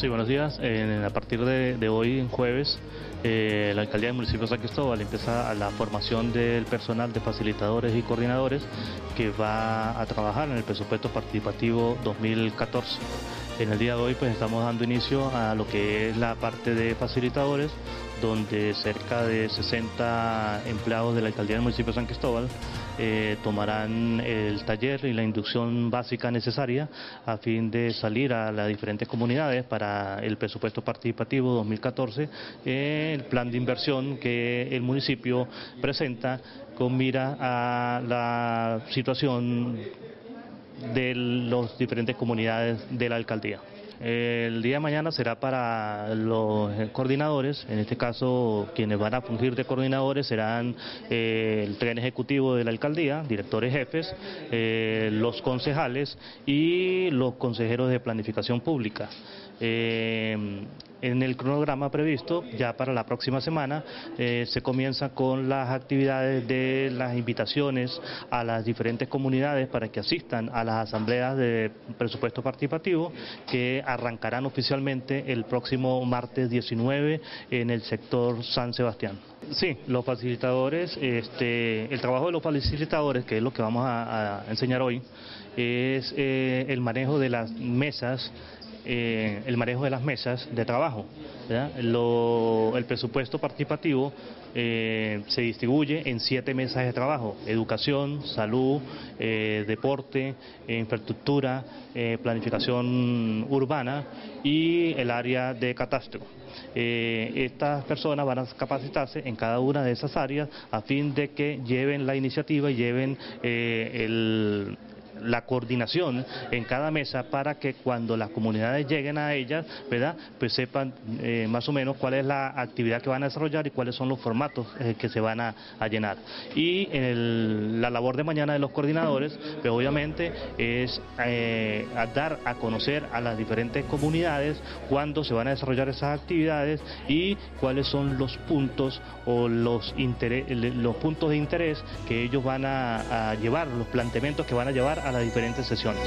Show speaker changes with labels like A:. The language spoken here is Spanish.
A: Sí, buenos días. a partir de, hoy, jueves, eh, la alcaldía del municipio de San Cristóbal empieza la formación del personal de facilitadores y coordinadores que va a trabajar en el presupuesto participativo 2014. En el día de hoy pues estamos dando inicio a lo que es la parte de facilitadores, donde cerca de 60 empleados de la alcaldía del municipio de San Cristóbal eh, tomarán el taller y la inducción básica necesaria a fin de salir a las diferentes comunidades para el presupuesto participativo 2014, eh, el plan de inversión que el municipio presenta con mira a la situación de las diferentes comunidades de la alcaldía. El día de mañana será para los coordinadores, en este caso quienes van a fungir de coordinadores serán eh, el tren ejecutivo de la alcaldía, directores jefes, eh, los concejales y los consejeros de planificación pública. Eh, en el cronograma previsto, ya para la próxima semana, eh, se comienza con las actividades de las invitaciones a las diferentes comunidades para que asistan a las asambleas de presupuesto participativo que arrancarán oficialmente el próximo martes 19 en el sector San Sebastián. Sí, los facilitadores, este, el trabajo de los facilitadores, que es lo que vamos a, enseñar hoy, es eh, el manejo de las mesas eh, el manejo de las mesas de trabajo. el presupuesto participativo eh, se distribuye en siete mesas de trabajo, educación, salud, eh, deporte, infraestructura, planificación urbana y el área de catastro. estas personas van a capacitarse en cada una de esas áreas a fin de que lleven la iniciativa y lleven el, la coordinación en cada mesa para que cuando las comunidades lleguen a ellas, ¿verdad? Pues sepan eh, más o menos cuál es la actividad que van a desarrollar y cuáles son los formatos eh, que se van a, llenar. Y en la labor de mañana de los coordinadores, pues obviamente es eh, dar a conocer a las diferentes comunidades cuándo se van a desarrollar esas actividades y cuáles son los puntos o los, los puntos de interés que ellos van a, a llevar, los planteamientos que van a llevar a las diferentes sesiones.